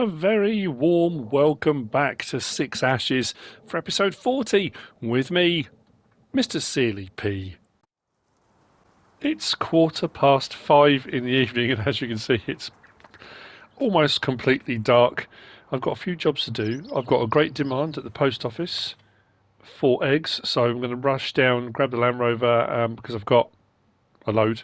A very warm welcome back to Six Ashes for episode 40 with me, Mr. Sealy P. It's quarter past five in the evening, and as you can see, it's almost completely dark. I've got a few jobs to do. I've got a great demand at the post office for eggs, so I'm going to rush down, grab the Land Rover um, because I've got a load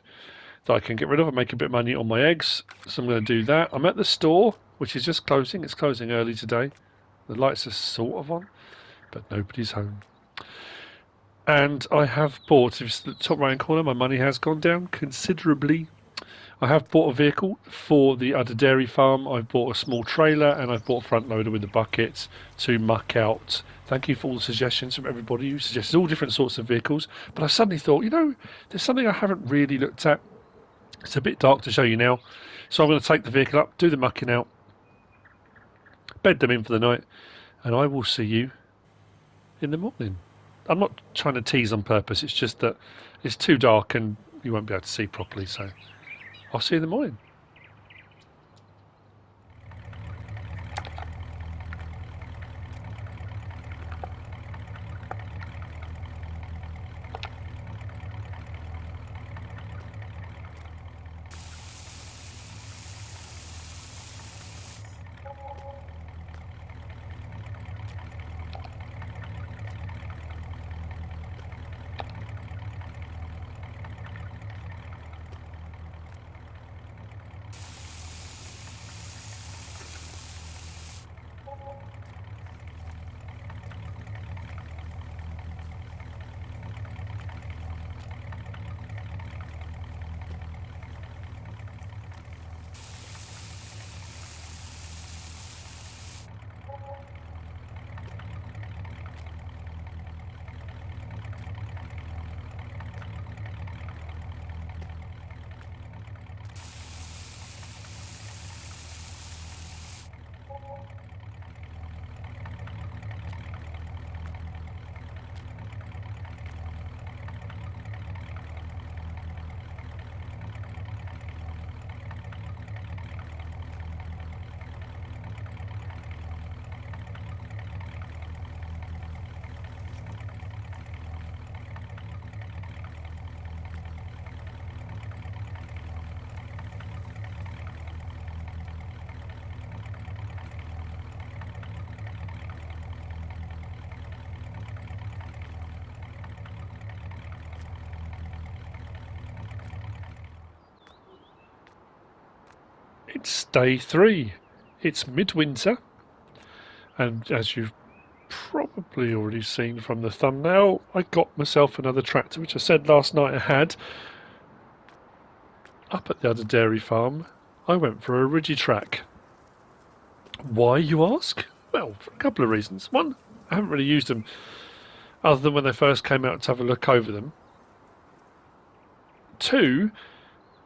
that I can get rid of and make a bit of money on my eggs. So I'm going to do that. I'm at the store which is just closing. It's closing early today. The lights are sort of on, but nobody's home. And I have bought, if it's the top right hand corner, my money has gone down considerably. I have bought a vehicle for the other dairy farm. I've bought a small trailer and I've bought a front loader with the buckets to muck out. Thank you for all the suggestions from everybody who suggested all different sorts of vehicles. But I suddenly thought, you know, there's something I haven't really looked at. It's a bit dark to show you now. So I'm going to take the vehicle up, do the mucking out, bed them in for the night, and I will see you in the morning. I'm not trying to tease on purpose, it's just that it's too dark and you won't be able to see properly, so I'll see you in the morning. It's day three. It's midwinter, and as you've probably already seen from the thumbnail, I got myself another tractor, which I said last night I had. Up at the other dairy farm, I went for a Rigitrac. Why, you ask? Well, for a couple of reasons. One, I haven't really used them other than when they first came out to have a look over them. Two,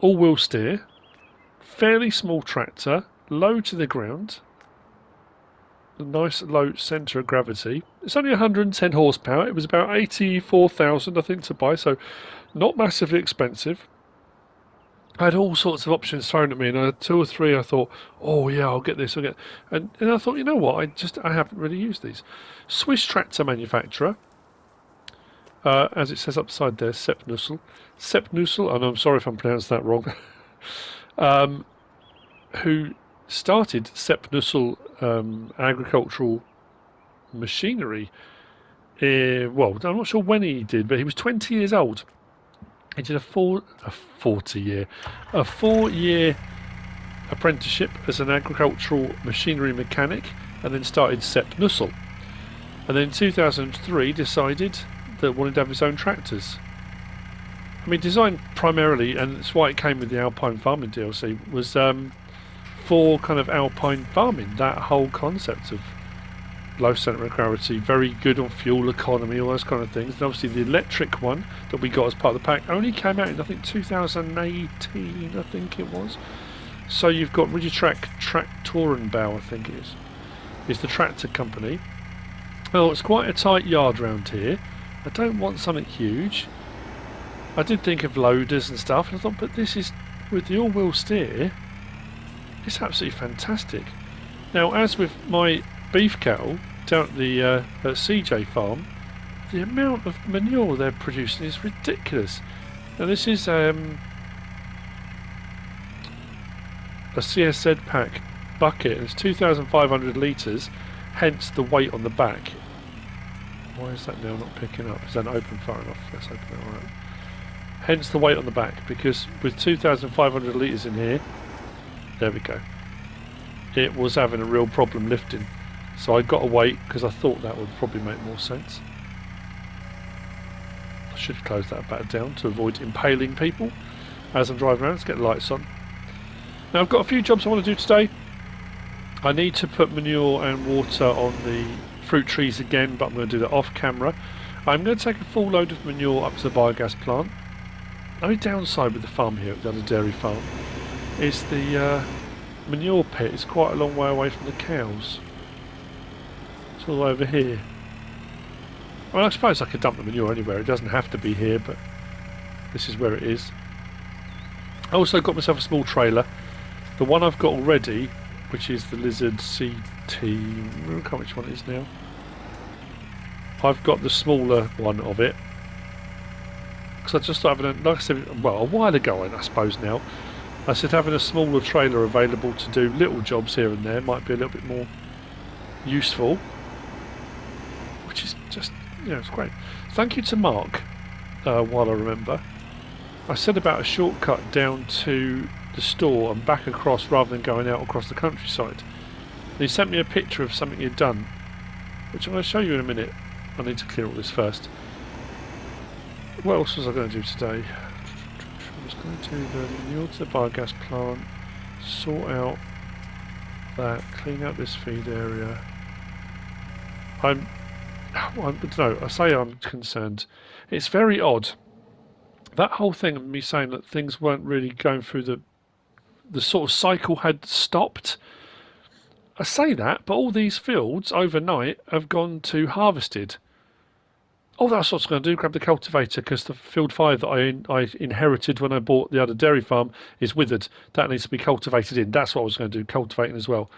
all wheel steer, fairly small tractor, low to the ground, a nice low centre of gravity. It's only 110 horsepower. It was about 84,000, I think, to buy, so not massively expensive. I had all sorts of options thrown at me, and I had two or three. I thought, oh yeah, I'll get this, I'll get, and and I thought, you know what? I just I haven't really used these. Swiss tractor manufacturer, uh, as it says upside there, Sepp Knüsel. Sepnussel, and I'm sorry if I'm pronouncing that wrong. um, who started Sepp Knüsel um, Agricultural Machinery. Uh, well, I'm not sure when he did, but he was 20 years old. He did a four, a 40 year, a four year apprenticeship as an agricultural machinery mechanic, and then started Sepp Knüsel. And then in 2003 decided that wanted to have his own tractors. I mean, designed primarily, and that's why it came with the Alpine Farming DLC, was um, for kind of alpine farming. That whole concept of low centre of gravity, very good on fuel economy, all those kind of things. And obviously, the electric one that we got as part of the pack only came out in I think 2018, I think it was. So you've got Rigitrac Traktorenbau, I think it is. Is the tractor company. Well, it's quite a tight yard round here. I don't want something huge. I did think of loaders and stuff, and I thought, but this is with the all-wheel steer. It's absolutely fantastic. Now, as with my beef cattle down at the uh, at CJ farm, the amount of manure they're producing is ridiculous. Now, this is um, a CSZ pack bucket. It's 2,500 litres, hence the weight on the back. Why is that now not picking up? Is that open far enough? Let's open it. Right. Hence the weight on the back, because with 2,500 litres in here, there we go. It was having a real problem lifting. So I got a weight because I thought that would probably make more sense. I should close that back down to avoid impaling people as I'm driving around. Let's get the lights on. Now I've got a few jobs I want to do today. I need to put manure and water on the fruit trees again, but I'm going to do that off camera. I'm going to take a full load of manure up to the biogas plant. Only downside with the farm here, at the other dairy farm, is the uh, manure pit is quite a long way away from the cows. It's all over here. Well, I suppose I could dump the manure anywhere. It doesn't have to be here, but this is where it is. I also got myself a small trailer. The one I've got already, which is the Lizard CT, I can't which one it is now. I've got the smaller one of it. Because I just having a, like I said, well, a while ago, I suppose now, I said having a smaller trailer available to do little jobs here and there might be a little bit more useful. Which is just, you know, it's great. Thank you to Mark, uh, while I remember. I said about a shortcut down to the store and back across rather than going out across the countryside. And he sent me a picture of something he'd done, which I'm going to show you in a minute. I need to clear all this first. What else was I going to do today? I was going to the manure to the biogas plant, sort out that, clean out this feed area. I'm, I don't know, I say I'm concerned. It's very odd. That whole thing of me saying that things weren't really going through the the sort of cycle had stopped. I say that, but all these fields overnight have gone to harvested. Oh, that's what I was going to do. Grab the cultivator because the field five that I I inherited when I bought the other dairy farm is withered. That needs to be cultivated in. That's what I was going to do, cultivating as well.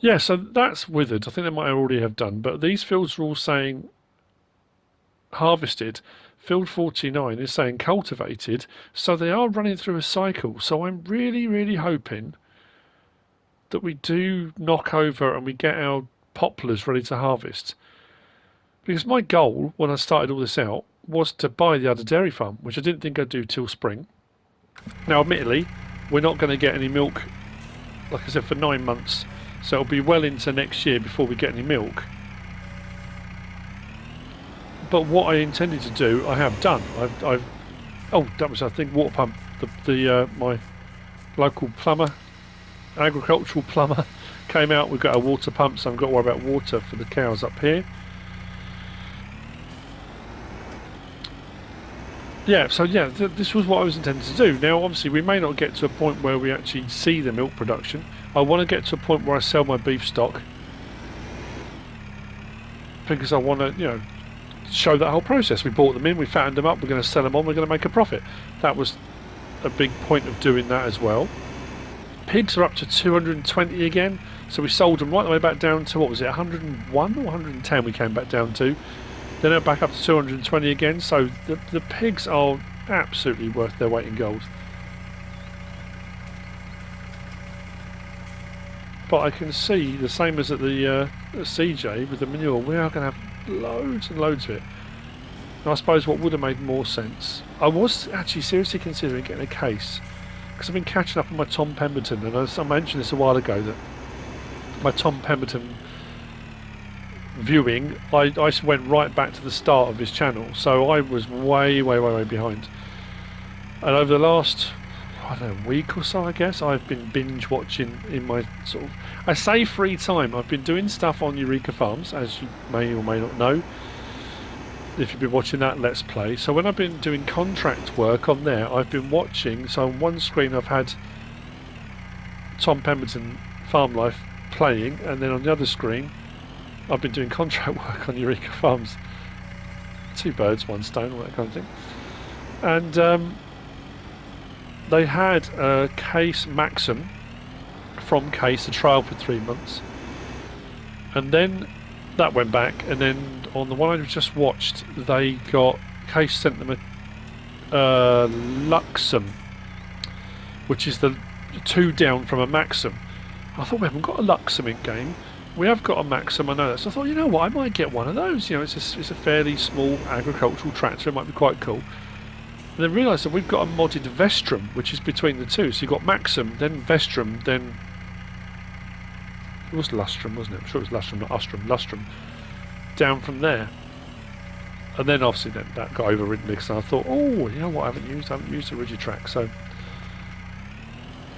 Yeah, so that's withered. I think they might already have done, but these fields are all saying harvested. Field 49 is saying cultivated, so they are running through a cycle. So I'm really, really hoping that we do knock over and we get our poplars ready to harvest. Because my goal when I started all this out was to buy the other dairy farm, which I didn't think I'd do till spring. Now, admittedly, we're not going to get any milk, like I said, for nine months. So it'll be well into next year before we get any milk. But what I intended to do, I have done. I've, I've oh, that was I think water pump. The, the uh, my local plumber, agricultural plumber, came out. We've got a water pump, so I've got to worry about water for the cows up here. Yeah, so yeah, th this was what I was intended to do. Now, obviously, we may not get to a point where we actually see the milk production. I want to get to a point where I sell my beef stock because I want to, you know, show that whole process. We bought them in, we fattened them up, we're going to sell them on, we're going to make a profit. That was a big point of doing that as well. Pigs are up to 220 again, so we sold them right the way back down to, what was it, 101 or 110 we came back down to. Then they're back up to 220 again, so the, the pigs are absolutely worth their weight in gold. But I can see, the same as at the uh, CJ with the manure, we are going to have loads and loads of it. And I suppose what would have made more sense, I was actually seriously considering getting a case because I've been catching up on my Tom Pemberton, and I mentioned this a while ago that my Tom Pemberton viewing, I, I went right back to the start of his channel, so I was way, way, way, way behind. And over the last, I don't know, week or so, I guess, I've been binge watching in my sort of I say free time. I've been doing stuff on Eureka Farms, as you may or may not know. If you've been watching that Let's Play. So when I've been doing contract work on there, I've been watching. So on one screen I've had Tom Pemberton Farm Life playing, and then on the other screen I've been doing contract work on Eureka Farms. Two birds, one stone, all that kind of thing. And um, they had a case Maxxum from Case, a trial for three months. And then that went back, and then on the one I just watched, they got Case sent them a uh, Luxxum, which is the two down from a Maxxum. I thought we haven't got a Luxxum in game. We have got a Maxxum, I know that. So I thought, you know what, I might get one of those. You know, it's a, it's a fairly small agricultural tractor. It might be quite cool. And then realised that we've got a modded Vestrum, which is between the two. So you've got Maxxum, then Vestrum, then... It was Lustrum, wasn't it? I'm sure it was Lustrum, not Ustrum. Lustrum. Down from there. And then obviously that, that got overridden because I thought, oh, you know what I haven't used? I haven't used a Rigitrac. So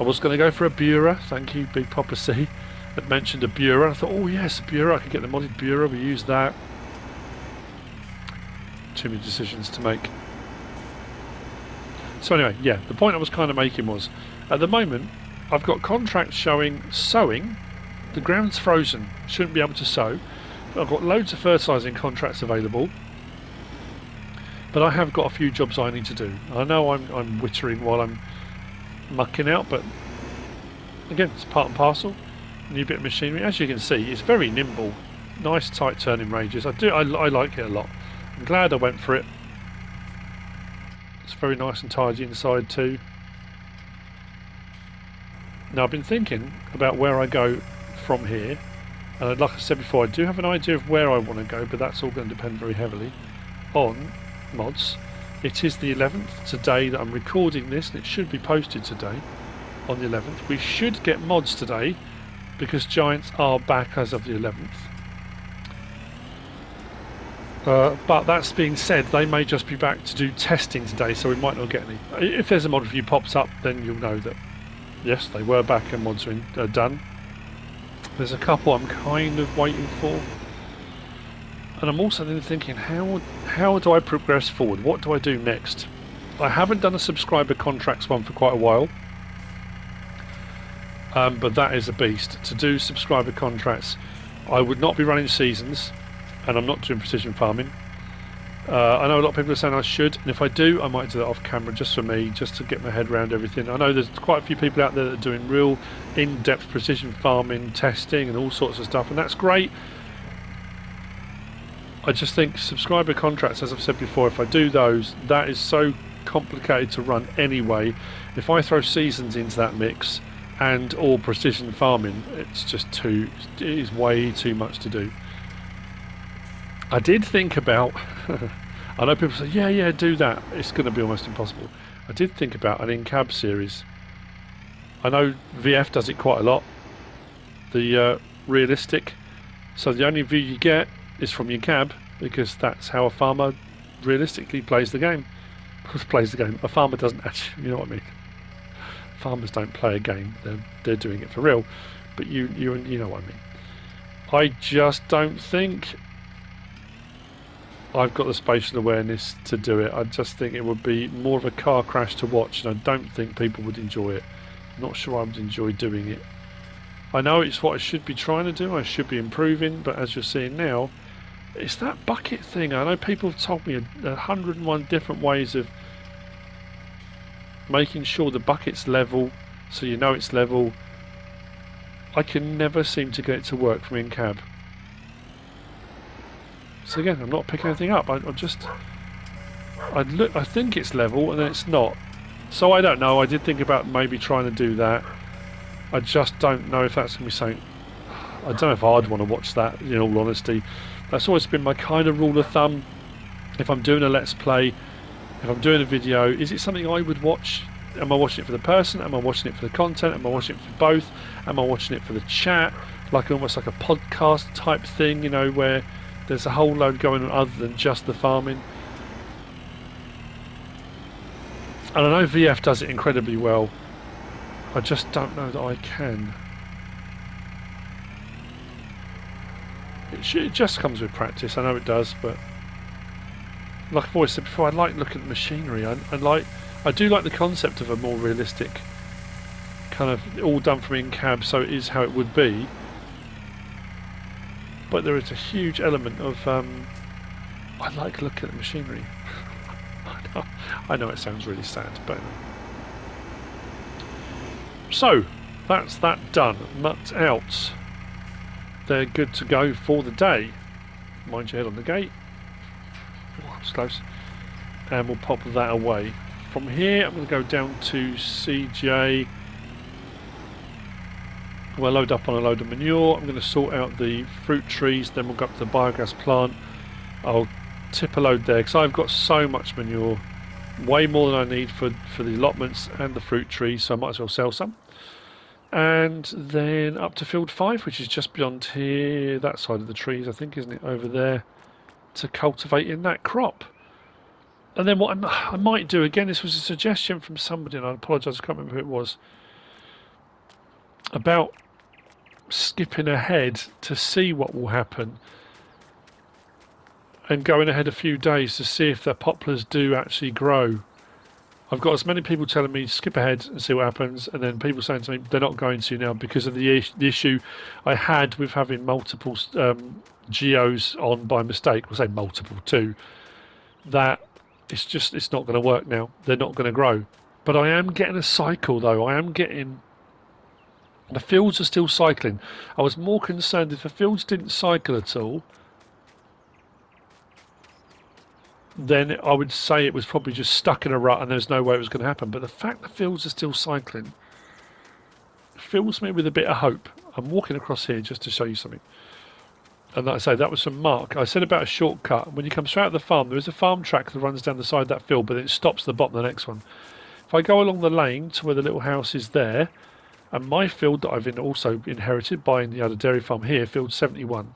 I was going to go for a Bührer. Thank you, Big Papa C. Had mentioned a Bührer. I thought, oh yes, a Bührer. I could get the modded Bührer. We use that. Too many decisions to make. So anyway, yeah, the point I was kind of making was, at the moment, I've got contracts showing sowing. The ground's frozen. Shouldn't be able to sow. But I've got loads of fertilising contracts available. But I have got a few jobs I need to do. I know I'm, I'm wittering while I'm mucking out, but again, it's part and parcel. New bit of machinery. As you can see, it's very nimble. Nice tight turning ranges. I do. I, I like it a lot. I'm glad I went for it. It's very nice and tidy inside too. Now I've been thinking about where I go from here and like I said before I do have an idea of where I want to go but that's all going to depend very heavily on mods. It is the 11th today that I'm recording this and it should be posted today on the 11th. We should get mods today because Giants are back as of the 11th. Uh, but that's being said, they may just be back to do testing today, so we might not get any. If there's a mod review pops up, then you'll know that yes, they were back and mods are in, uh, done. There's a couple I'm kind of waiting for and I'm also then thinking how how do I progress forward what do I do next I haven't done a subscriber contracts one for quite a while um, but that is a beast. To do subscriber contracts I would not be running seasons and I'm not doing precision farming. Uh, I know a lot of people are saying I should and if I do I might do that off camera just for me just to get my head around everything. I know there's quite a few people out there that are doing real in-depth precision farming testing and all sorts of stuff and that's great. I just think subscriber contracts, as I've said before, if I do those, that is so complicated to run anyway. If I throw seasons into that mix and all precision farming, it's just too, it is way too much to do. I did think about, I know people say, yeah, yeah, do that. It's going to be almost impossible. I did think about an in-cab series. I know VF does it quite a lot. The uh, realistic. So the only view you get is from your cab because that's how a farmer realistically plays the game. plays the game. A farmer doesn't actually, you know what I mean. Farmers don't play a game; they're they're doing it for real. But you you you know what I mean. I just don't think I've got the spatial awareness to do it. I just think it would be more of a car crash to watch, and I don't think people would enjoy it. I'm not sure I would enjoy doing it. I know it's what I should be trying to do. I should be improving, but as you're seeing now, it's that bucket thing. I know people have told me a, a hundred and one different ways of making sure the bucket's level so you know it's level. I can never seem to get it to work from in cab. So again, I'm not picking anything up. I, am just, I look, I think it's level, and then it's not. So I don't know. I did think about maybe trying to do that. I just don't know if that's going to be something. I don't know if I'd want to watch that. In all honesty, that's always been my kind of rule of thumb. If I'm doing a let's play, if I'm doing a video, is it something I would watch? Am I watching it for the person? Am I watching it for the content? Am I watching it for both? Am I watching it for the chat? Like almost like a podcast type thing, you know, where there's a whole load going on other than just the farming. And I know VF does it incredibly well. I just don't know that I can. It, it just comes with practice. I know it does, but like I've always said before, I like looking at the machinery. I, I like, I do like the concept of a more realistic kind of all done from in cab, so it is how it would be. But there is a huge element of um, I like looking at the machinery. I, know, it sounds really sad, but so that's that done. Mutt out. They're good to go for the day. Mind your head on the gate. That's close. And we'll pop that away. From here, I'm going to go down to CJ. We'll load up on a load of manure. I'm going to sort out the fruit trees. Then we'll go up to the biogas plant. I'll tip a load there because I've got so much manure. Way more than I need for, for the allotments and the fruit trees. So I might as well sell some and then up to field five, which is just beyond here, that side of the trees, I think, isn't it, over there, to cultivate in that crop. And then what I, might do again, this was a suggestion from somebody, and I apologise, I can't remember who it was, about skipping ahead to see what will happen and going ahead a few days to see if the poplars do actually grow I've got as many people telling me skip ahead and see what happens, and then people saying to me they're not going to now because of the, the issue I had with having multiple um, geos on by mistake. We'll say multiple too. That it's just it's not going to work now. They're not going to grow. But I am getting a cycle though. I am getting the fields are still cycling. I was more concerned if the fields didn't cycle at all then I would say it was probably just stuck in a rut and there's no way it was going to happen. But the fact the fields are still cycling fills me with a bit of hope. I'm walking across here just to show you something. And like I say, that was from mark. I said about a shortcut. When you come straight out of the farm, there is a farm track that runs down the side of that field, but it stops at the bottom of the next one. If I go along the lane to where the little house is there, and my field that I've also inherited buying the other dairy farm here, field 71.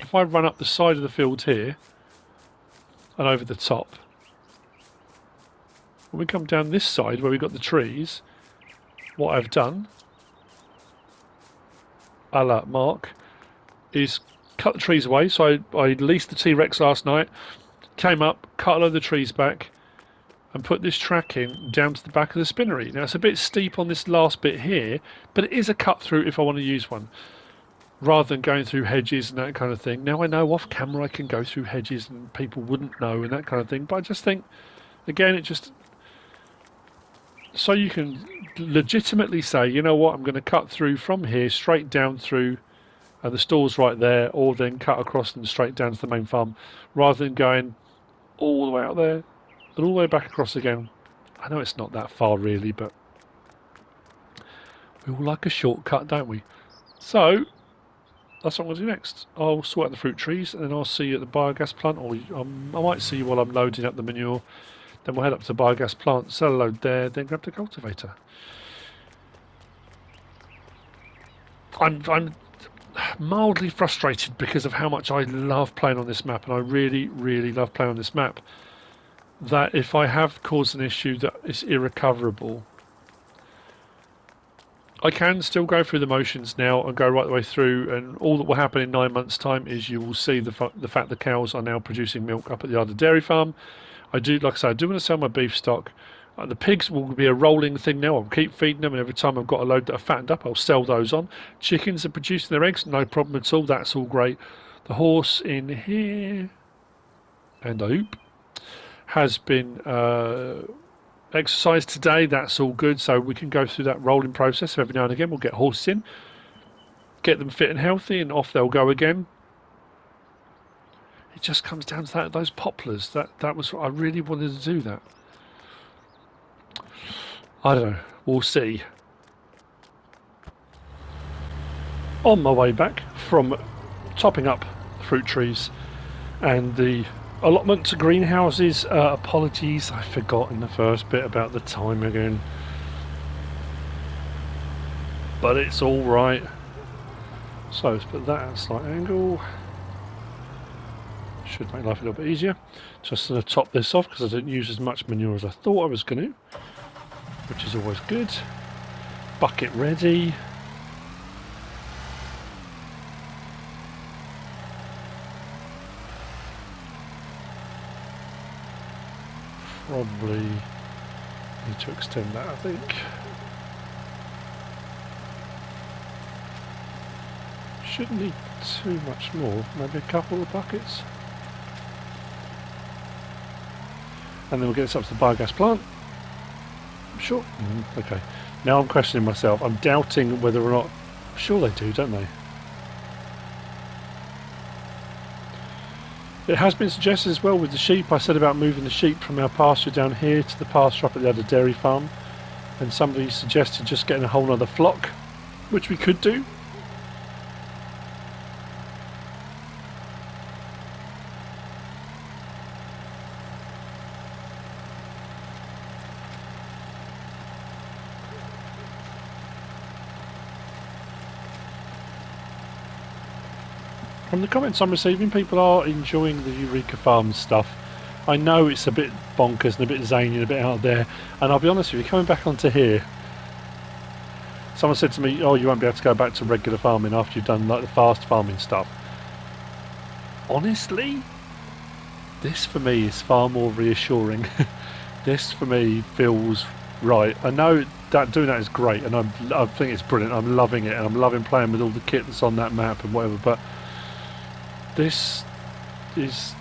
If I run up the side of the field here, and over the top. When we come down this side where we've got the trees, what I've done, a la Mark, is cut the trees away. So I, I leased the T-Rex last night, came up, cut a load of the trees back, and put this track in down to the back of the spinnery. Now it's a bit steep on this last bit here, but it is a cut through if I want to use one rather than going through hedges and that kind of thing. Now I know off camera I can go through hedges and people wouldn't know and that kind of thing, but I just think, again, it just so you can legitimately say, you know what, I'm going to cut through from here straight down through and the store's right there, or then cut across and straight down to the main farm, rather than going all the way out there and all the way back across again. I know it's not that far really, but we all like a shortcut, don't we? So that's what I'm going to do next. I'll sort out the fruit trees and then I'll see you at the biogas plant or um, I might see you while I'm loading up the manure. Then we'll head up to the biogas plant, sell a load there, then grab the cultivator. I'm, I'm mildly frustrated because of how much I love playing on this map and I really, really love playing on this map. That if I have caused an issue that is irrecoverable, I can still go through the motions now and go right the way through, and all that will happen in nine months' time is you will see the the fact the cows are now producing milk up at the other dairy farm. I do, like I say, I do want to sell my beef stock. Uh, the pigs will be a rolling thing now. I'll keep feeding them, and every time I've got a load that are fattened up, I'll sell those on. Chickens are producing their eggs, no problem at all. That's all great. The horse in here, and I hope, has been. Uh, exercise today, that's all good. So we can go through that rolling process. Every now and again, we'll get horses in, get them fit and healthy, and off they'll go again. It just comes down to that those poplars. That that was what I really wanted to do. That I don't know. We'll see. On my way back from topping up fruit trees and the allotment to greenhouses. Uh, apologies, I forgot in the first bit about the time again. But it's all right. So let's put that at a slight angle. Should make life a little bit easier. Just to top this off because I didn't use as much manure as I thought I was going to, which is always good. Bucket ready. Probably need to extend that I think. Shouldn't need too much more, maybe a couple of buckets. And then we'll get this up to the biogas plant. Sure. Mm, okay. Now I'm questioning myself. I'm doubting whether or not. Sure, they do, don't they? It has been suggested as well with the sheep. I said about moving the sheep from our pasture down here to the pasture up at the other dairy farm. And somebody suggested just getting a whole other flock, which we could do. From the comments I'm receiving, people are enjoying the Eureka Farms stuff. I know it's a bit bonkers and a bit zany and a bit out there, and I'll be honest with you, coming back onto here, someone said to me, "Oh, you won't be able to go back to regular farming after you've done like the fast farming stuff." Honestly, this for me is far more reassuring. this for me feels right. I know that doing that is great, and I'm, I think it's brilliant. I'm loving it, and I'm loving playing with all the kit that's on that map and whatever. But this is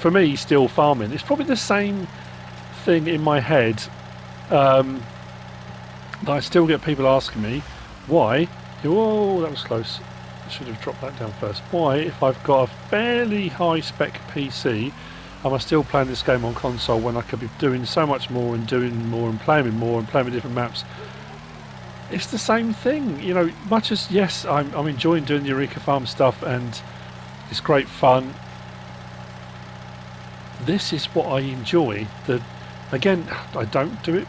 for me still farming. It's probably the same thing in my head um, that I still get people asking me why. Oh, that was close. I should have dropped that down first. Why, if I've got a fairly high spec PC, am I still playing this game on console when I could be doing so much more and doing more and playing with more and playing with different maps? It's the same thing, you know. Much as yes, I'm, I'm enjoying doing the Eureka Farm stuff and it's great fun. This is what I enjoy. The again, I don't do it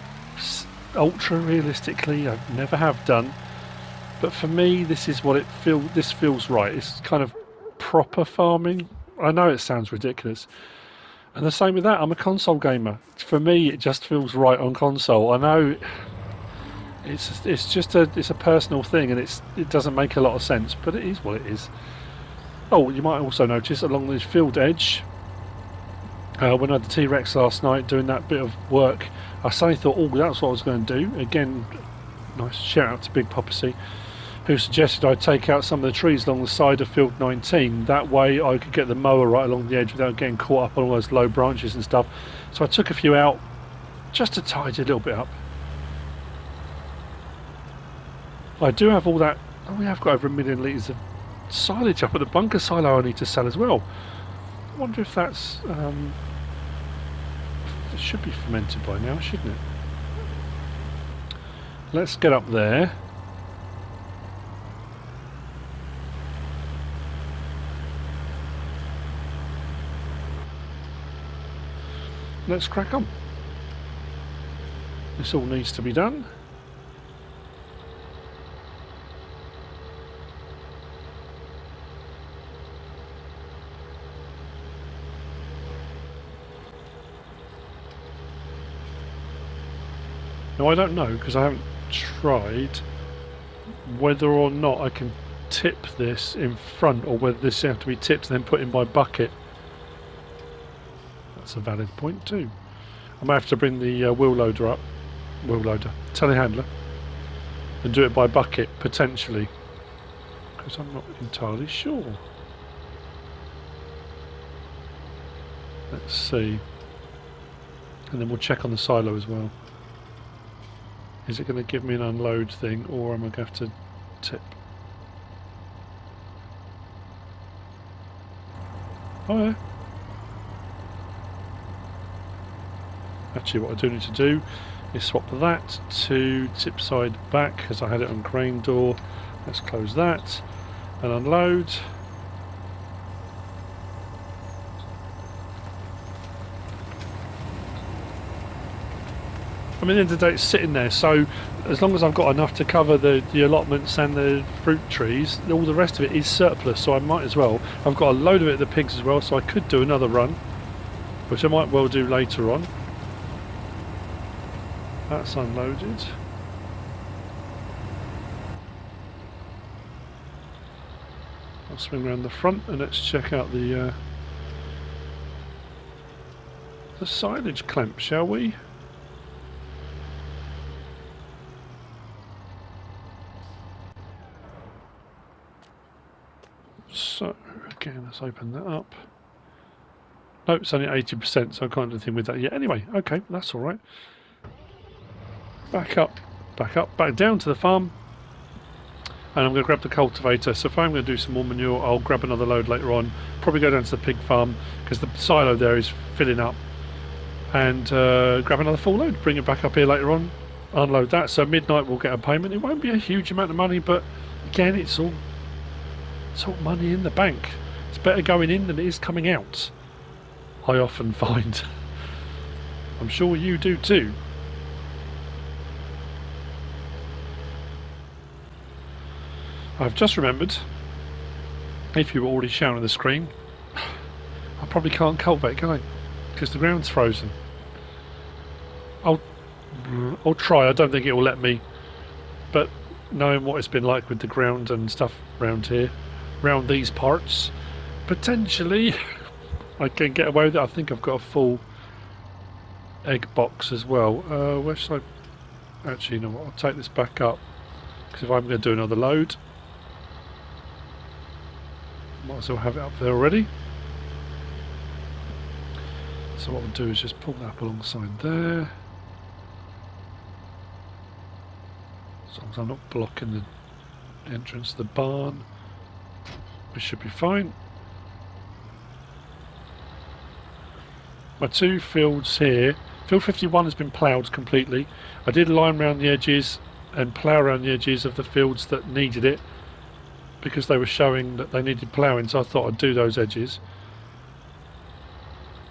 ultra realistically. I never have done. But for me, this is what it feel. This feels right. It's kind of proper farming. I know it sounds ridiculous, and the same with that. I'm a console gamer. For me, it just feels right on console. I know it's it's just a it's a personal thing, and it's it doesn't make a lot of sense, but it is what it is. Oh, you might also notice along the field edge, uh, when I had the T-Rex last night doing that bit of work, I suddenly thought, oh, that's what I was going to do. Again, nice shout out to Big Poppy, who suggested I take out some of the trees along the side of field 19. That way I could get the mower right along the edge without getting caught up on all those low branches and stuff. So I took a few out just to tidy a little bit up. I do have all that. Oh, we have got over a million litres of silage up at the bunker silo I need to sell as well. I wonder if that's... Um, it should be fermented by now, shouldn't it? Let's get up there. Let's crack on. This all needs to be done. Now I don't know because I haven't tried whether or not I can tip this in front or whether this has to be tipped and then put in by bucket. That's a valid point too. I might have to bring the uh, wheel loader up, wheel loader, telehandler, and do it by bucket potentially because I'm not entirely sure. Let's see. And then we'll check on the silo as well. Is it going to give me an unload thing or am I going to have to tip? Oh yeah. Actually what I do need to do is swap that to tip side back because I had it on crane door. Let's close that and unload. I mean, in the day, it's sitting there. So as long as I've got enough to cover the, the allotments and the fruit trees, all the rest of it is surplus. So I might as well. I've got a load of it at the pigs as well, so I could do another run, which I might well do later on. That's unloaded. I'll swing around the front and let's check out the uh, the silage clamp, shall we? So, again, let's open that up. Nope, it's only 80%, so I can't do anything with that yet. Anyway, okay, that's alright. Back up back up, back down to the farm, and I'm going to grab the cultivator. So if I'm going to do some more manure, I'll grab another load later on. Probably go down to the pig farm because the silo there is filling up, and uh, grab another full load. Bring it back up here later on, unload that. So midnight we'll get a payment. It won't be a huge amount of money, but again, it's all it's all money in the bank. It's better going in than it is coming out. I often find. I'm sure you do too. I've just remembered, if you were already shown on the screen, I probably can't cultivate, can I? Because the ground's frozen. I'll, I'll try, I don't think it will let me, but knowing what it's been like with the ground and stuff around here, around these parts, potentially I can get away with it. I think I've got a full egg box as well. Uh, where should I... Actually, you know what, I'll take this back up, because if I'm going to do another load, might as well have it up there already. So what we'll do is just pull that up alongside there. As long as I'm not blocking the entrance to the barn, we should be fine. My two fields here, field 51 has been ploughed completely. I did line around the edges and plough around the edges of the fields that needed it because they were showing that they needed ploughing, so I thought I'd do those edges.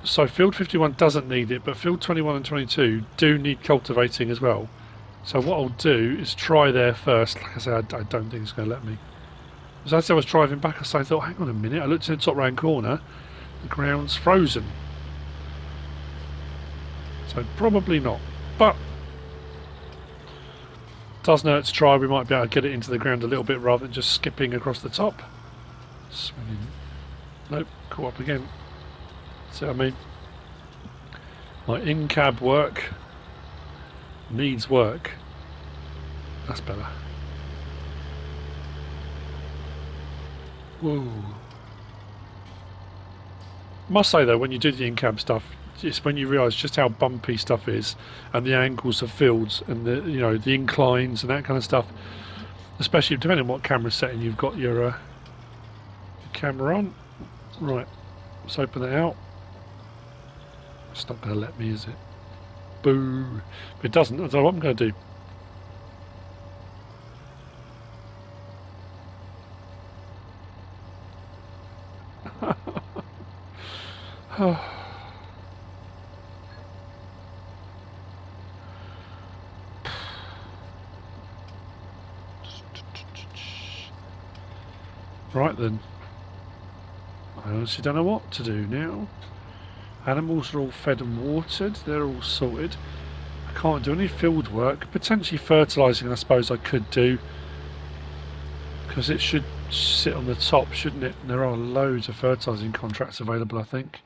So field 51 doesn't need it, but field 21 and 22 do need cultivating as well. So what I'll do is try there first. Like I said, I, don't think it's going to let me. as I was driving back, I thought, hang on a minute. I looked in the top right corner. The ground's frozen. So probably not. But doesn't hurt to try. We might be able to get it into the ground a little bit rather than just skipping across the top. Nope, caught up again. See what I mean? My in-cab work needs work. That's better. Whoa. Must say though, when you do the in-cab stuff, it's when you realise just how bumpy stuff is, and the angles of fields, and the you know the inclines and that kind of stuff. Especially depending on what camera setting you've got your, uh, your camera on. Right, let's open it out. It's not going to let me, is it? Boo! If it doesn't, know what I'm going to do. oh. Right then. I honestly don't know what to do now. Animals are all fed and watered. They're all sorted. I can't do any field work. Potentially fertilising I suppose I could do. Because it should sit on the top, shouldn't it? There are loads of fertilising contracts available, I think.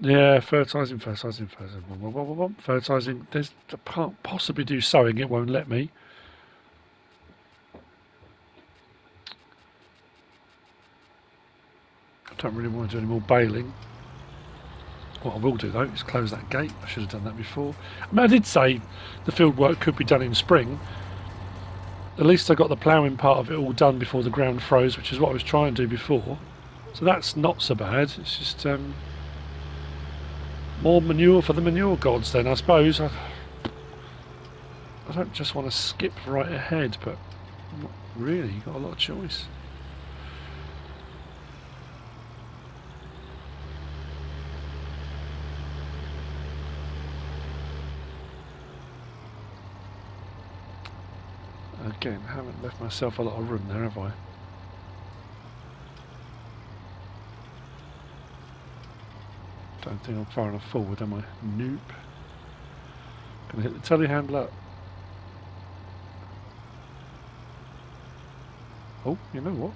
Yeah, fertilising, fertilising, fertilising. Fertilising. There's, I can't possibly do sowing. It won't let me. Don't really want to do any more baling. What I will do though is close that gate. I should have done that before. I mean, I did say the field work could be done in spring. At least I got the ploughing part of it all done before the ground froze, which is what I was trying to do before. So that's not so bad. It's just um, more manure for the manure gods then, I suppose. I, I don't just want to skip right ahead, but really. You've got a lot of choice. Again, haven't left myself a lot of room there, have I? Don't think I'm far enough forward, am I? Nope. Gonna hit the telehandler. Oh, you know what?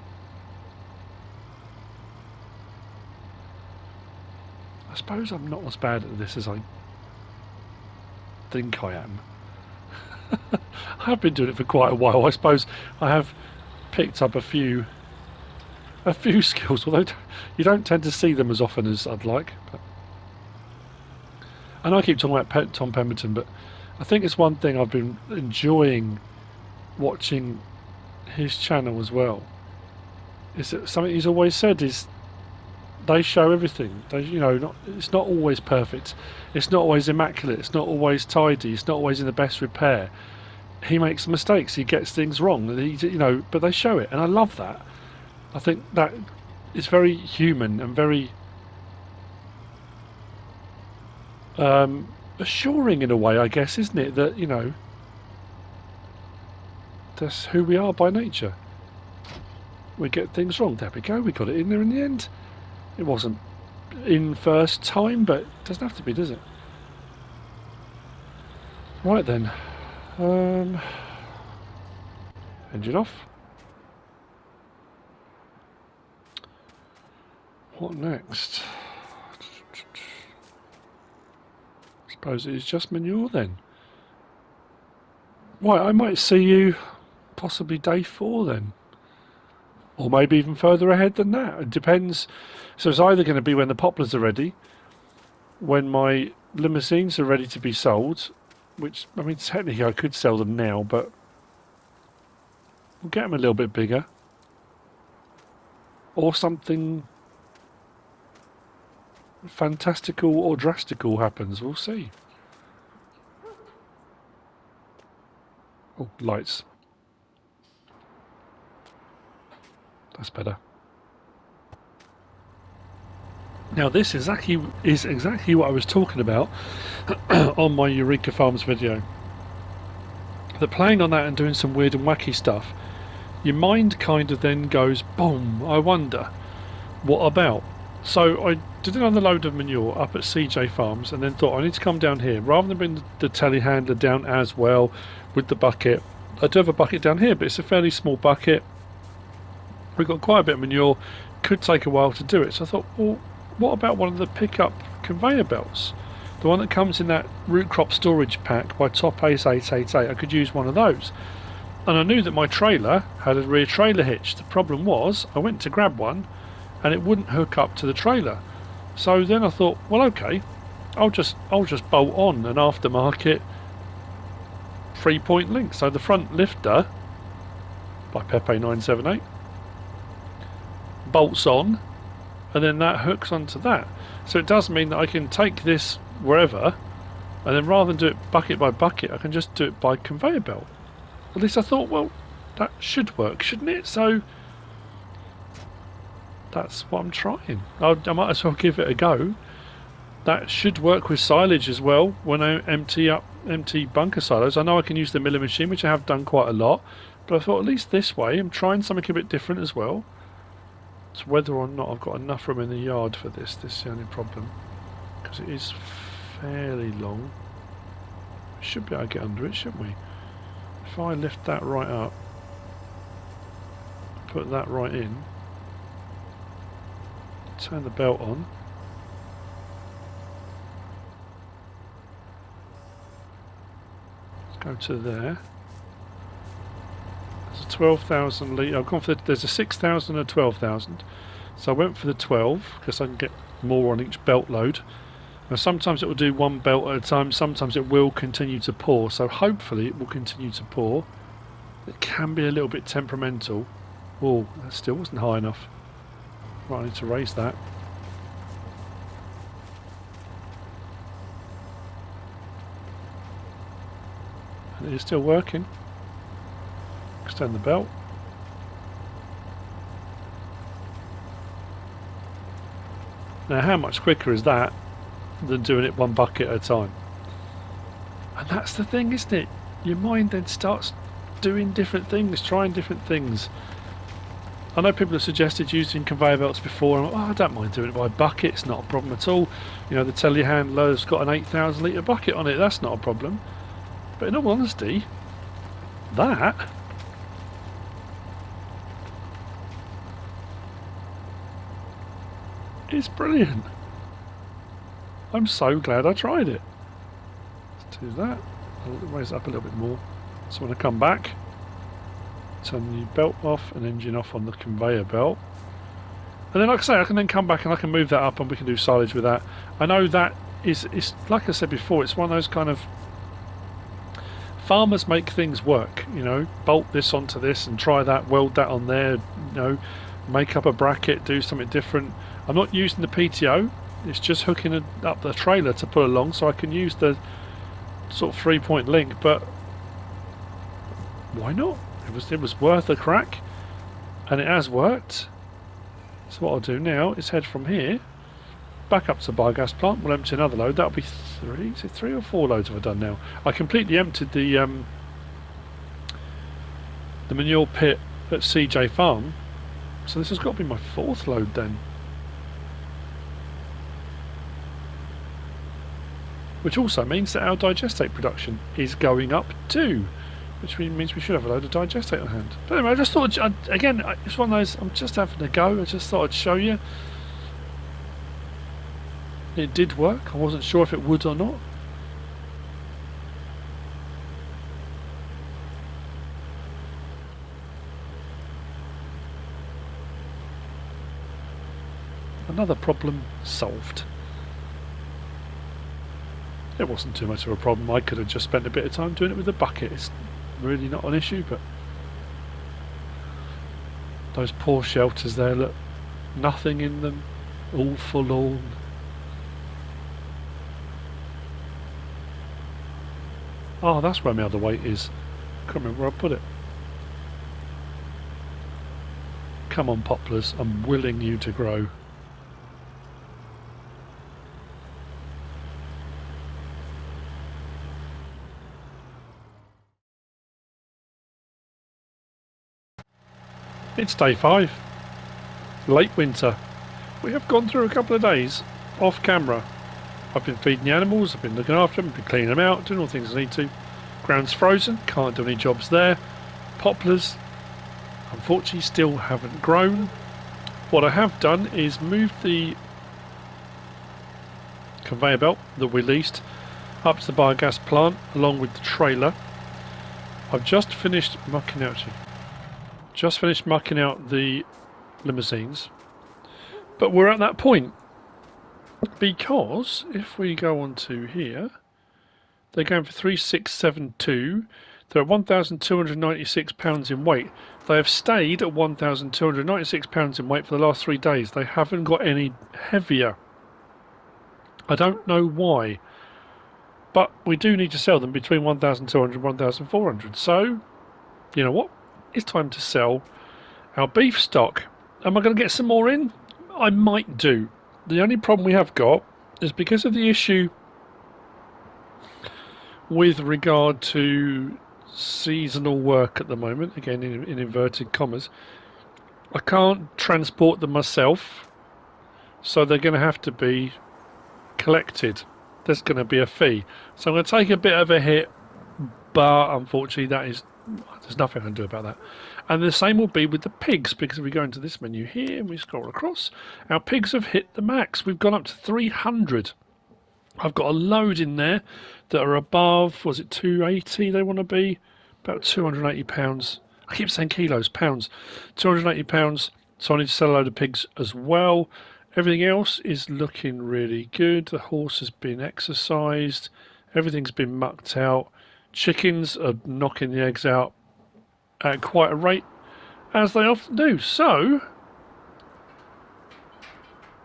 I suppose I'm not as bad at this as I think I am. I have been doing it for quite a while. I suppose I have picked up a few a few skills, although you don't tend to see them as often as I'd like. But. And I keep talking about Tom Pemberton, but I think it's one thing I've been enjoying watching his channel as well. Is that something he's always said is they show everything. They, you know, not, it's not always perfect. It's not always immaculate. It's not always tidy. It's not always in the best repair. He makes mistakes. He gets things wrong. He, you know, but they show it, and I love that. I think that is very human and very um, assuring in a way, I guess, isn't it? That you know, that's who we are by nature. We get things wrong. There we go. We got it in there in the end. It wasn't in first time, but it doesn't have to be, does it? Right then. Um, engine off. What next? Suppose it is just manure then. Right, I might see you possibly day four then. Or maybe even further ahead than that. It depends. So it's either going to be when the poplars are ready, when my limousines are ready to be sold, which, I mean, technically I could sell them now, but we'll get them a little bit bigger. Or something fantastical or drastical happens. We'll see. Oh, lights. That's better. Now this exactly is exactly what I was talking about on my Eureka Farms video. That playing on that and doing some weird and wacky stuff, your mind kind of then goes, boom, I wonder, what about? So I did another load of manure up at CJ Farms and then thought I need to come down here. Rather than bring the telehandler down as well with the bucket, I do have a bucket down here, but it's a fairly small bucket. We've got quite a bit of manure, could take a while to do it. So I thought, well, what about one of the pickup conveyor belts? The one that comes in that root crop storage pack by Top Ace 888. I could use one of those. And I knew that my trailer had a rear trailer hitch. The problem was, I went to grab one and it wouldn't hook up to the trailer. So then I thought, well, okay, I'll just I'll just bolt on an aftermarket three-point link. So the front lifter by Pepe 978 bolts on, and then that hooks onto that. So it does mean that I can take this wherever, and then rather than do it bucket by bucket, I can just do it by conveyor belt. At least I thought, well, that should work, shouldn't it? So that's what I'm trying. I, I might as well give it a go. That should work with silage as well when I empty up empty bunker silos. I know I can use the milling machine, which I have done quite a lot, but I thought at least this way I'm trying something a bit different as well. So whether or not I've got enough room in the yard for this, this is the only problem. Because it is fairly long. We should be able to get under it, shouldn't we? If I lift that right up, put that right in, turn the belt on. Go to there. There's a 12,000 litre. I've gone for the, there's a 6,000 and a 12,000. So I went for the 12 because I can get more on each belt load. Now sometimes it will do one belt at a time, sometimes it will continue to pour, so hopefully it will continue to pour. It can be a little bit temperamental. Oh, that still wasn't high enough. Right, I need to raise that. And it is still working. Extend the belt. Now how much quicker is that than doing it one bucket at a time? And that's the thing, isn't it? Your mind then starts doing different things, trying different things. I know people have suggested using conveyor belts before, and oh, I don't mind doing it by bucket, it's not a problem at all. You know, the telehandler's got an 8,000 litre bucket on it, that's not a problem. But in all honesty, that is brilliant. I'm so glad I tried it. Let's do that. I'll raise it up a little bit more. So when I come back, turn the belt off and engine off on the conveyor belt. And then, like I say, I can then come back and I can move that up and we can do silage with that. I know that is, is like I said before, it's one of those kind of farmers make things work. You know, bolt this onto this and try that, weld that on there. You know, make up a bracket, do something different. I'm not using the PTO. It's just hooking up the trailer to pull along, so I can use the sort of three-point link. But why not? It was it was worth a crack, and it has worked. So what I'll do now is head from here back up to the biogas plant. We'll empty another load. That'll be three. Is it three or four loads have I done now? I completely emptied the um, the manure pit at CJ Farm. So this has got to be my fourth load then. Which also means that our digestate production is going up too. Which means we should have a load of digestate on hand. But anyway, I just thought, I'd, again, it's one of those, I'm just having a go. I just thought I'd show you. It did work. I wasn't sure if it would or not. Another problem solved. It wasn't too much of a problem. I could have just spent a bit of time doing it with a bucket. It's really not an issue, but those poor shelters there, look, nothing in them, all forlorn. Oh, that's where my other weight is. Can't remember where I put it. Come on, poplars. I'm willing you to grow. It's day five. Late winter. We have gone through a couple of days off camera I've been feeding the animals, I've been looking after them, been cleaning them out, doing all the things I need to. Ground's frozen, can't do any jobs there. Poplars, unfortunately, still haven't grown. What I have done is move the conveyor belt that we leased up to the biogas plant along with the trailer. I've just finished mucking out just finished mucking out the limousines but we're at that point because if we go on to here, they're going for 3672. They're at 1,296 pounds in weight. They have stayed at 1,296 pounds in weight for the last three days. They haven't got any heavier. I don't know why. But we do need to sell them between 1,200 and 1,400. So, you know what? It's time to sell our beef stock. Am I going to get some more in? I might do the only problem we have got is because of the issue with regard to seasonal work at the moment, again in, in inverted commas, I can't transport them myself, so they're going to have to be collected. There's going to be a fee. So I'm going to take a bit of a hit, but unfortunately, that is there's nothing I can do about that. And the same will be with the pigs, because if we go into this menu here and we scroll across, our pigs have hit the max. We've gone up to 300. I've got a load in there that are above, was it 280 they want to be? About 280 pounds. I keep saying kilos, pounds. 280 pounds. So I need to sell a load of pigs as well. Everything else is looking really good. The horse has been exercised. Everything's been mucked out. Chickens are knocking the eggs out at quite a rate, as they often do. So,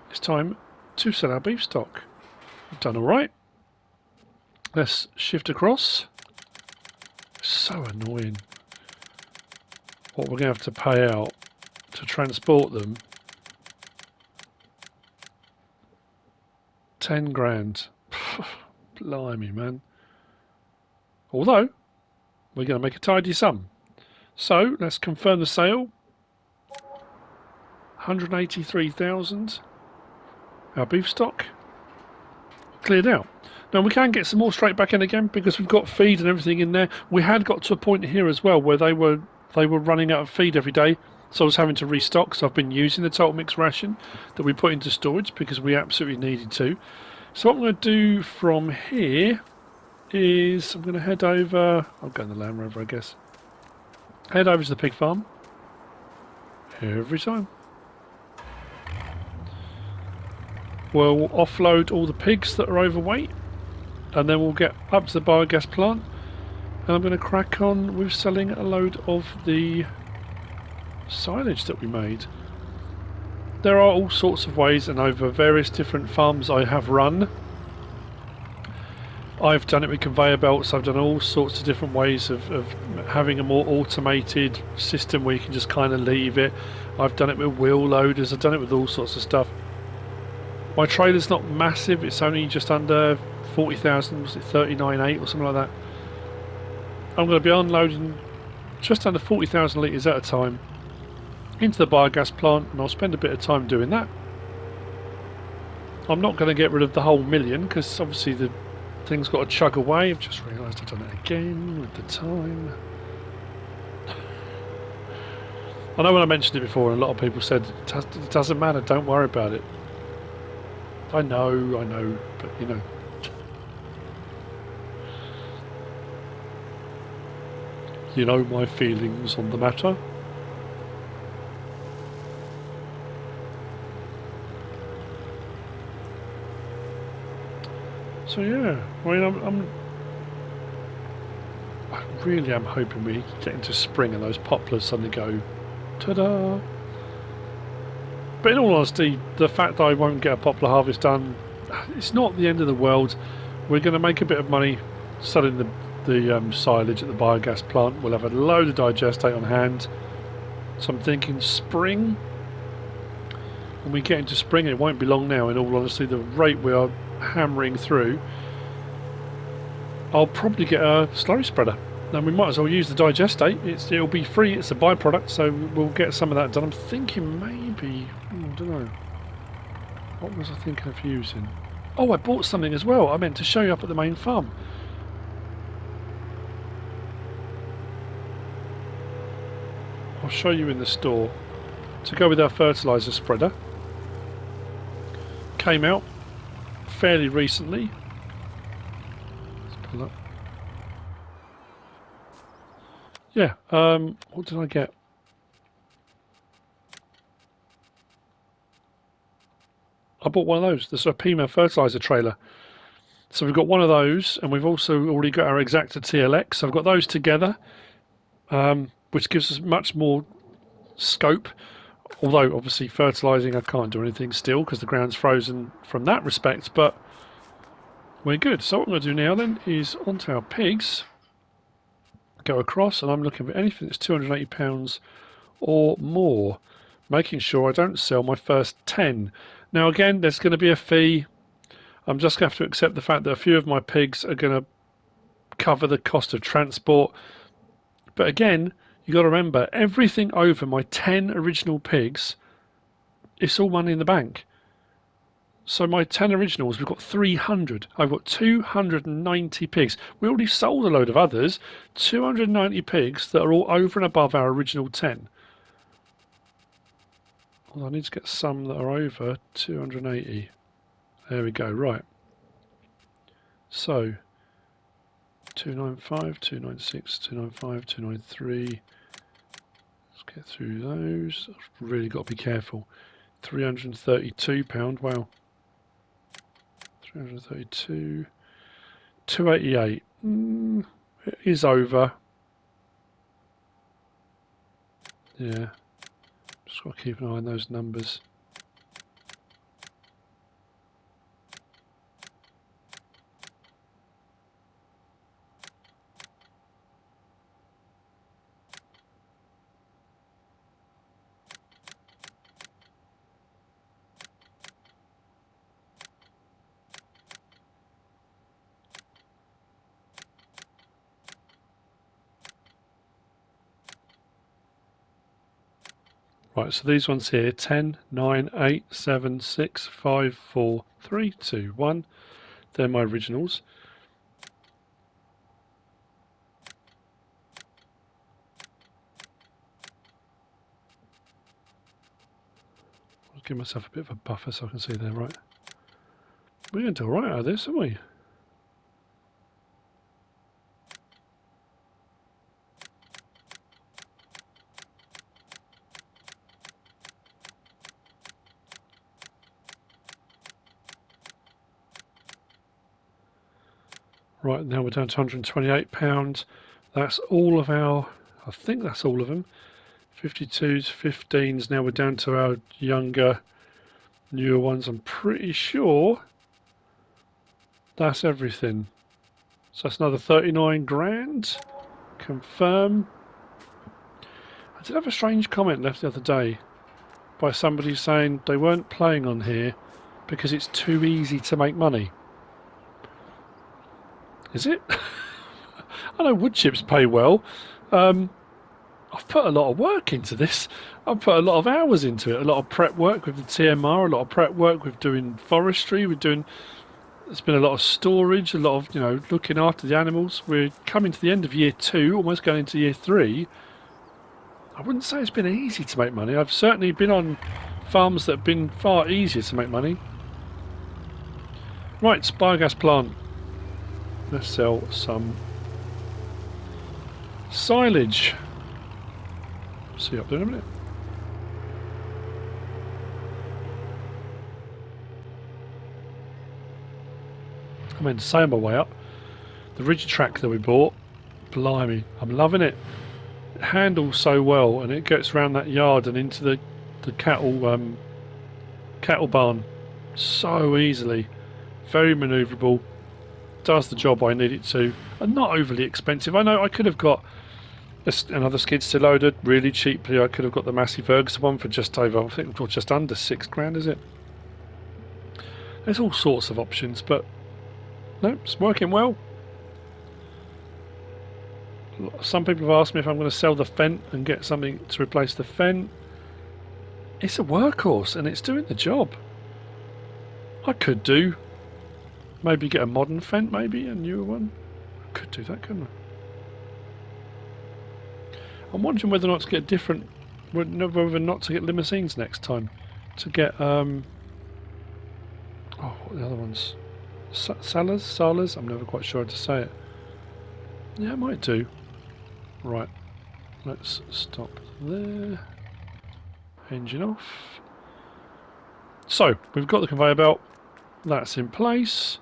it's time to sell our beef stock. We've done alright. Let's shift across. So annoying. What we're going to have to pay out to transport them. 10 grand. Blimey, man. Although, we're going to make a tidy sum. So let's confirm the sale. 183,000. Our beef stock cleared out. Now we can get some more straight back in again because we've got feed and everything in there. We had got to a point here as well where they were they were running out of feed every day. So I was having to restock. So I've been using the total mix ration that we put into storage because we absolutely needed to. So what I'm going to do from here is I'm going to head over. I'll go in the Land Rover, I guess. Head over to the pig farm. Every time. We'll offload all the pigs that are overweight and then we'll get up to the biogas plant And I'm going to crack on with selling a load of the silage that we made. There are all sorts of ways and over various different farms I have run. I've done it with conveyor belts, I've done all sorts of different ways of, of having a more automated system where you can just kind of leave it. I've done it with wheel loaders, I've done it with all sorts of stuff. My trailer's not massive, it's only just under 40,000, was it 39.8 or something like that. I'm going to be unloading just under 40,000 litres at a time into the biogas plant and I'll spend a bit of time doing that. I'm not going to get rid of the whole million because obviously the thing's got to chug away. I've just realised I've done it again with the time. I know when I mentioned it before, and a lot of people said it doesn't matter, don't worry about it. I know, I know, but you know. You know my feelings on the matter. So yeah, I mean, I'm, I'm I really am hoping we get into spring and those poplars suddenly go, ta-da! But in all honesty, the fact that I won't get a poplar harvest done, it's not the end of the world. We're going to make a bit of money selling the, the um, silage at the biogas plant. We'll have a load of digestate on hand. So I'm thinking spring. When we get into spring, it won't be long now, in all honesty, the rate we are hammering through, I'll probably get a slurry spreader. And we might as well use the digestate. It's, it'll be free, it's a byproduct, so we'll get some of that done. I'm thinking maybe, hmm, I don't know. What was I thinking of using? Oh, I bought something as well. I meant to show you up at the main farm. I'll show you in the store. To go with our fertiliser spreader. Came out fairly recently. Let's pull up. Yeah, um, what did I get? I bought one of those, the Supima fertilizer trailer. So we've got one of those, and we've also already got our Exacta TLX. So I've got those together, um, which gives us much more scope although obviously fertilizing I can't do anything still because the ground's frozen from that respect but we're good. So what I'm going to do now then is onto our pigs go across and I'm looking for anything that's 280 pounds or more making sure I don't sell my first 10 now again there's going to be a fee. I'm just going to have to accept the fact that a few of my pigs are going to cover the cost of transport. But again you got to remember everything over my 10 original pigs it's all money in the bank. So my 10 originals we've got 300 i've got 290 pigs. We already sold a load of others 290 pigs that are all over and above our original 10 well, i need to get some that are over 280 there we go right. So 295 296 295 293 get through those. I've really got to be careful. £332, wow. 332 288 mm, it is over yeah just got to keep an eye on those numbers Right, so these ones here 10, 9, 8, 7, 6, 5, 4, 3, 2, 1. They're my originals. I'll give myself a bit of a buffer so I can see there, right? We're going to do alright out of this, aren't we? Right, now we're down to £128. That's all of our, I think that's all of them. 52s, 15s, now we're down to our younger, newer ones. I'm pretty sure that's everything. So that's another 39 grand. Confirm. I did have a strange comment left the other day by somebody saying they weren't playing on here because it's too easy to make money. Is it? I know wood chips pay well. Um, I've put a lot of work into this. I've put a lot of hours into it. A lot of prep work with the TMR. A lot of prep work with doing forestry. We're doing. There's been a lot of storage. A lot of you know looking after the animals. We're coming to the end of year two, almost going into year three. I wouldn't say it's been easy to make money. I've certainly been on farms that have been far easier to make money. Right, biogas plant. Let's sell some silage. See you up there in a minute. I mean, same my way up. The Rigitrac that we bought, blimey, I'm loving it. It handles so well, and it gets around that yard and into the the cattle um, cattle barn so easily. Very manoeuvrable. Does the job I need it to, and not overly expensive. I know I could have got another skid steer loader really cheaply. I could have got the Massey Ferguson one for just over, I think, or just under six grand. Is it? There's all sorts of options, but no, it's working well. Some people have asked me if I'm going to sell the Fendt and get something to replace the Fendt. It's a workhorse and it's doing the job. I could do. Maybe get a modern Fendt, maybe a newer one. I could do that, couldn't I? I'm wondering whether or not to get different, whether or not to get limousines next time. To get, um, oh, what are the other ones? Salas? Salas? I'm never quite sure how to say it. Yeah, I might do. Right, let's stop there. Engine off. So, we've got the conveyor belt. That's in place.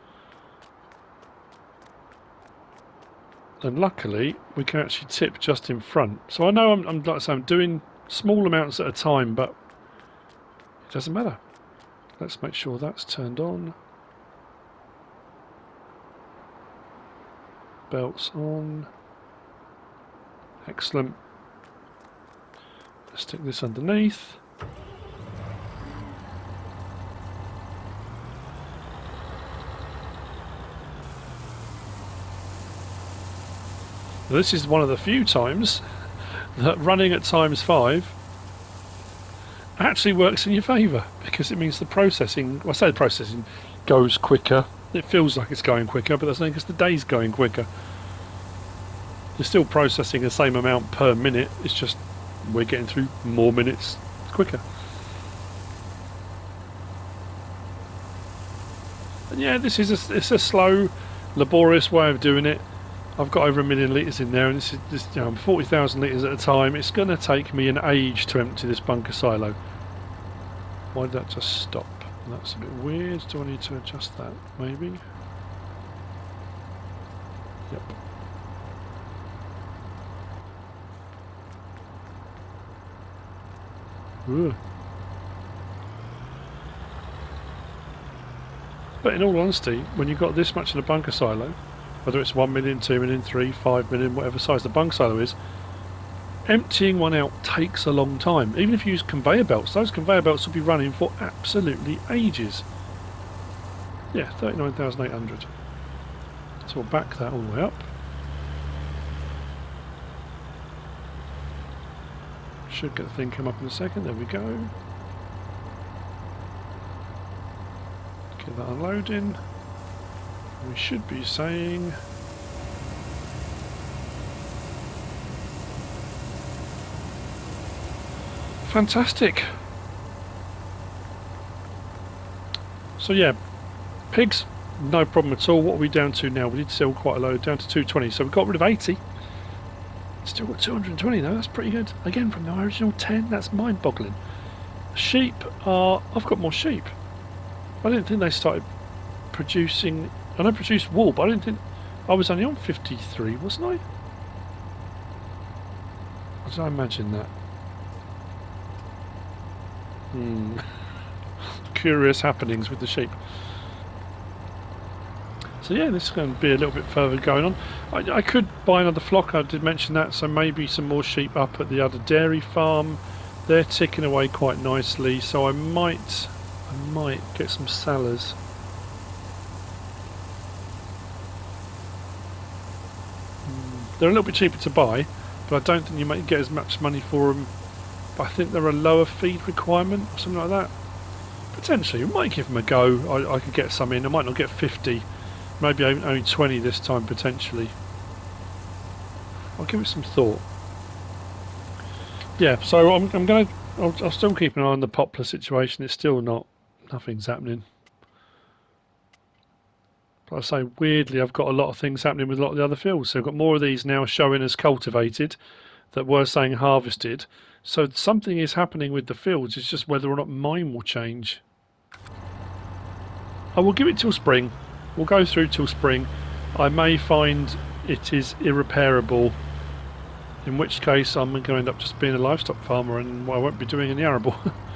And luckily, we can actually tip just in front. So I know I'm, I'm like I say, I'm doing small amounts at a time, but it doesn't matter. Let's make sure that's turned on. Belts on. Excellent. Let's stick this underneath. This is one of the few times that running at times 5 actually works in your favour because it means the processing, well, I say the processing goes quicker. It feels like it's going quicker, but that's not because the day's going quicker. You're still processing the same amount per minute, it's just we're getting through more minutes quicker. And yeah, this is a, it's a slow, laborious way of doing it. I've got over a million litres in there and this is just, you know, 40,000 litres at a time. It's going to take me an age to empty this bunker silo. Why did that just stop? That's a bit weird. Do I need to adjust that? Maybe? Yep. Ooh. But in all honesty, when you've got this much in a bunker silo, whether it's 1 million, 2 million, 3, 5 million, whatever size the bunk silo is, emptying one out takes a long time. Even if you use conveyor belts, those conveyor belts will be running for absolutely ages. Yeah, 39,800. So we'll back that all the way up. Should get the thing come up in a second, there we go. Get that unloading. We should be saying Fantastic. So yeah, pigs, no problem at all. What are we down to now? We did sell quite a load, down to 220. So we got rid of 80. Still got 220 though, that's pretty good. Again, from the original 10, that's mind-boggling. Sheep are... I've got more sheep. I didn't think they started producing and I produced wool, but I didn't think I was only on 53, wasn't I? did I imagine that? Hmm. Curious happenings with the sheep. So yeah, this is going to be a little bit further going on. I, I, could buy another flock, I did mention that, so maybe some more sheep up at the other dairy farm. They're ticking away quite nicely, so I might I might get some sellers. They're a little bit cheaper to buy, but I don't think you might get as much money for them. But I think they're a lower feed requirement or something like that. Potentially, we might give them a go. I, I could get some in. I might not get 50 Maybe only 20 this time, potentially. I'll give it some thought. Yeah, so I'm, I'm going to... I'll, I'll still keep an eye on the poplar situation. It's still not... Nothing's happening. But I say, weirdly, I've got a lot of things happening with a lot of the other fields. So I've got more of these now showing as cultivated that were saying harvested. So something is happening with the fields. It's just whether or not mine will change. I will give it till spring We'll go through till spring. I may find it is irreparable, in which case I'm going to end up just being a livestock farmer and I won't be doing any arable.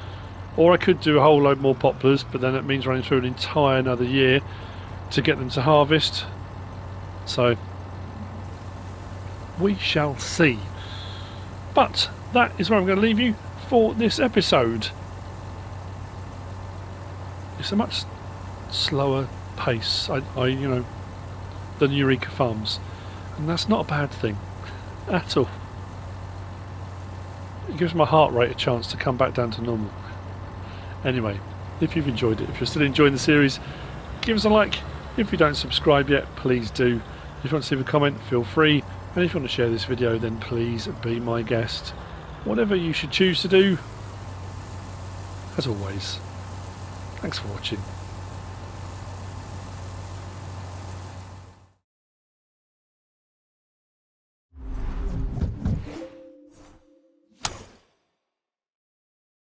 or I could do a whole load more poplars, but then it means running through an entire another year to get them to harvest. So, we shall see. But that is where I'm going to leave you for this episode. It's a much slower pace, I, I, you know, than Eureka Farms. And that's not a bad thing at all. It gives my heart rate a chance to come back down to normal. Anyway, if you've enjoyed it, if you're still enjoying the series, give us a like. If you don't subscribe yet, please do. If you want to leave a comment, feel free. And if you want to share this video, then please be my guest. Whatever you should choose to do, as always, thanks for watching.